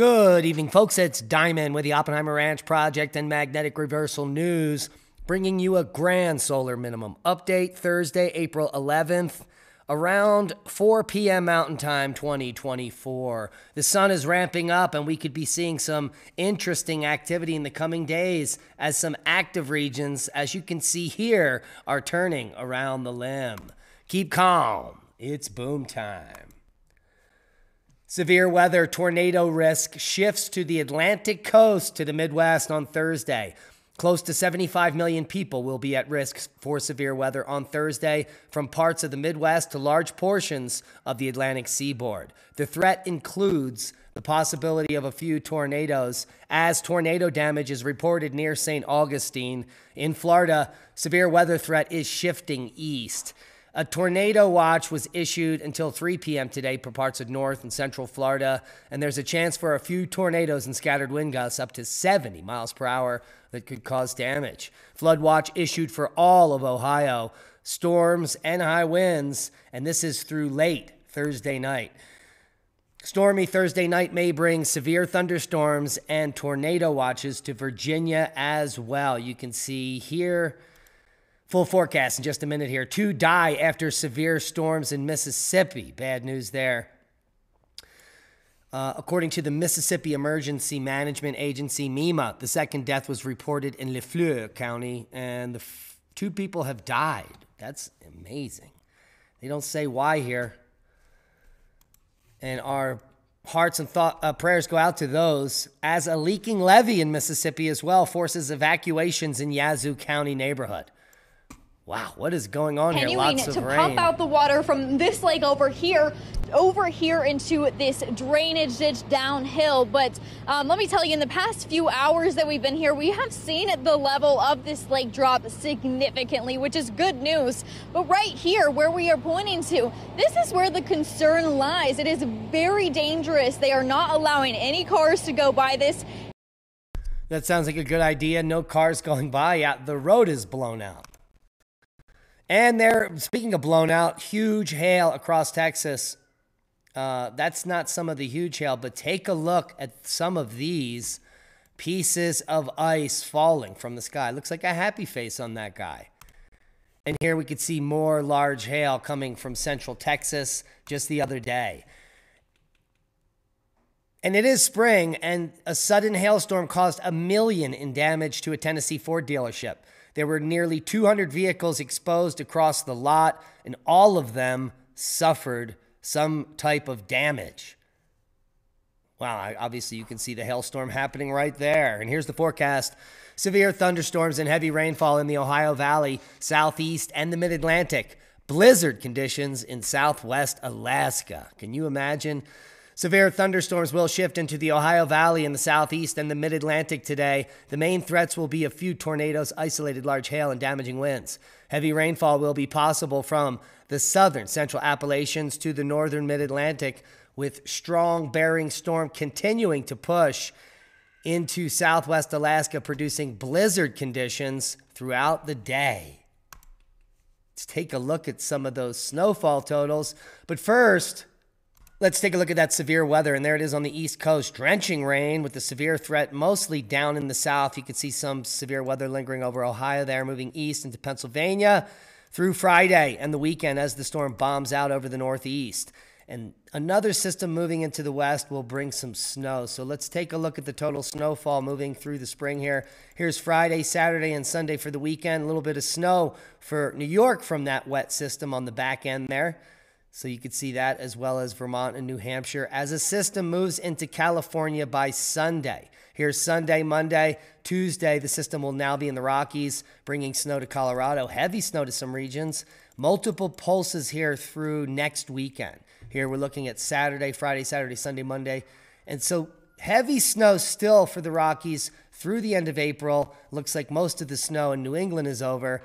Good evening, folks. It's Diamond with the Oppenheimer Ranch Project and Magnetic Reversal News, bringing you a grand solar minimum update Thursday, April 11th, around 4 p.m. Mountain Time 2024. The sun is ramping up, and we could be seeing some interesting activity in the coming days as some active regions, as you can see here, are turning around the limb. Keep calm. It's boom time. Severe weather tornado risk shifts to the Atlantic coast to the Midwest on Thursday. Close to 75 million people will be at risk for severe weather on Thursday from parts of the Midwest to large portions of the Atlantic seaboard. The threat includes the possibility of a few tornadoes as tornado damage is reported near St. Augustine. In Florida, severe weather threat is shifting east. A tornado watch was issued until 3 p.m. today for parts of north and central Florida, and there's a chance for a few tornadoes and scattered wind gusts up to 70 miles per hour that could cause damage. Flood watch issued for all of Ohio, storms and high winds, and this is through late Thursday night. Stormy Thursday night may bring severe thunderstorms and tornado watches to Virginia as well. You can see here Full forecast in just a minute here. Two die after severe storms in Mississippi. Bad news there. Uh, according to the Mississippi Emergency Management Agency, MEMA, the second death was reported in Leflore County, and the f- two people have died. That's amazing. They don't say why here. And our hearts and thought, uh, prayers go out to those as a leaking levee in Mississippi as well forces evacuations in Yazoo County neighborhood. Wow, what is going on here? Lots to rain. To pump out the water from this lake over here, over here into this drainage ditch downhill. But um, let me tell you, in the past few hours that we've been here, we have seen the level of this lake drop significantly, which is good news. But right here, where we are pointing to, this is where the concern lies. It is very dangerous. They are not allowing any cars to go by this. That sounds like a good idea. No cars going by. Yeah, the road is blown out. And they're, speaking of blown out, huge hail across Texas. Uh, that's not some of the huge hail, but take a look at some of these pieces of ice falling from the sky. Looks like a happy face on that guy. And here we could see more large hail coming from central Texas just the other day. And it is spring, and a sudden hailstorm caused a million in damage to a Tennessee Ford dealership. There were nearly 200 vehicles exposed across the lot, and all of them suffered some type of damage. Wow, obviously you can see the hailstorm happening right there. And here's the forecast severe thunderstorms and heavy rainfall in the Ohio Valley, Southeast, and the Mid Atlantic. Blizzard conditions in Southwest Alaska. Can you imagine? Severe thunderstorms will shift into the Ohio Valley in the southeast and the mid Atlantic today. The main threats will be a few tornadoes, isolated large hail, and damaging winds. Heavy rainfall will be possible from the southern central Appalachians to the northern mid Atlantic, with strong Bering storm continuing to push into southwest Alaska, producing blizzard conditions throughout the day. Let's take a look at some of those snowfall totals. But first, Let's take a look at that severe weather. And there it is on the East Coast. Drenching rain with the severe threat mostly down in the south. You can see some severe weather lingering over Ohio there, moving east into Pennsylvania through Friday and the weekend as the storm bombs out over the northeast. And another system moving into the west will bring some snow. So let's take a look at the total snowfall moving through the spring here. Here's Friday, Saturday, and Sunday for the weekend. A little bit of snow for New York from that wet system on the back end there. So you could see that as well as Vermont and New Hampshire as a system moves into California by Sunday. Here's Sunday, Monday, Tuesday. The system will now be in the Rockies, bringing snow to Colorado, heavy snow to some regions, multiple pulses here through next weekend. Here we're looking at Saturday, Friday, Saturday, Sunday, Monday. And so heavy snow still for the Rockies through the end of April. Looks like most of the snow in New England is over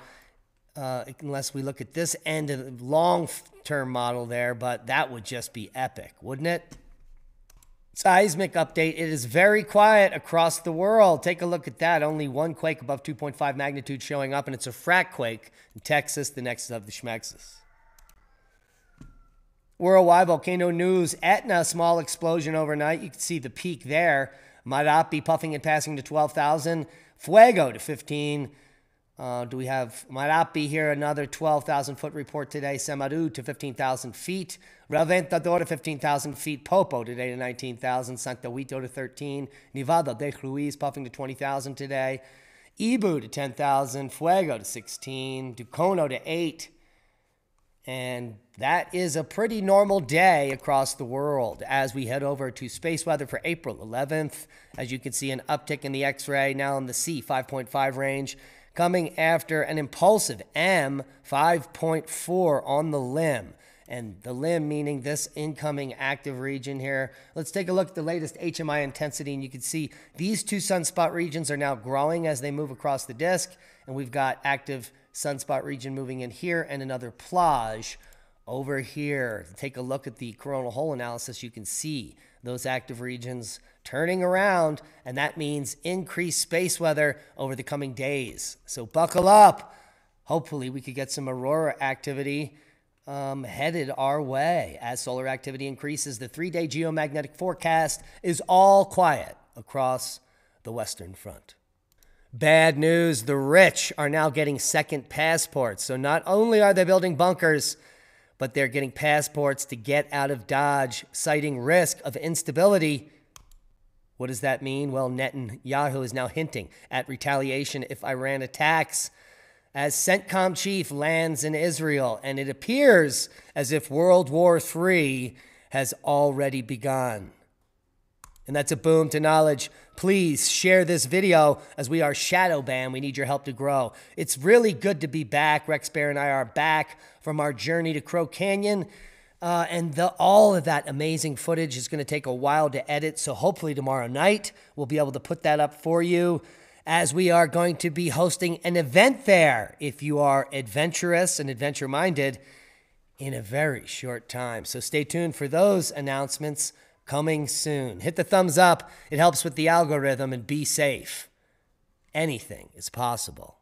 uh, unless we look at this end of the long term model there, but that would just be epic, wouldn't it? Seismic update. It is very quiet across the world. Take a look at that. Only one quake above 2.5 magnitude showing up, and it's a frac quake in Texas, the next of the Schmexes. Worldwide volcano news Etna, small explosion overnight. You can see the peak there. Marapi puffing and passing to 12,000. Fuego to 15. Uh, do we have Marapi here? Another 12,000 foot report today. Semeru to 15,000 feet. Reventador to 15,000 feet. Popo today to 19,000. Santiaguito to 13. Nevado de Ruiz puffing to 20,000 today. Ibu to 10,000. Fuego to 16. Dukono to 8. And that is a pretty normal day across the world as we head over to space weather for April 11th. As you can see, an uptick in the X ray now in the C 5.5 range, coming after an impulsive M 5.4 on the limb. And the limb meaning this incoming active region here. Let's take a look at the latest HMI intensity, and you can see these two sunspot regions are now growing as they move across the disk. And we've got active sunspot region moving in here and another plage over here. Take a look at the coronal hole analysis. You can see those active regions turning around, and that means increased space weather over the coming days. So buckle up. Hopefully, we could get some aurora activity um, headed our way as solar activity increases. The three day geomagnetic forecast is all quiet across the Western Front. Bad news the rich are now getting second passports. So not only are they building bunkers, but they're getting passports to get out of Dodge, citing risk of instability. What does that mean? Well, Netanyahu is now hinting at retaliation if Iran attacks as CENTCOM chief lands in Israel, and it appears as if World War III has already begun. And that's a boom to knowledge. Please share this video as we are shadow banned. We need your help to grow. It's really good to be back. Rex Bear and I are back from our journey to Crow Canyon. Uh, and the, all of that amazing footage is going to take a while to edit. So hopefully tomorrow night we'll be able to put that up for you as we are going to be hosting an event there if you are adventurous and adventure minded in a very short time. So stay tuned for those announcements coming soon. Hit the thumbs up, it helps with the algorithm, and be safe. Anything is possible.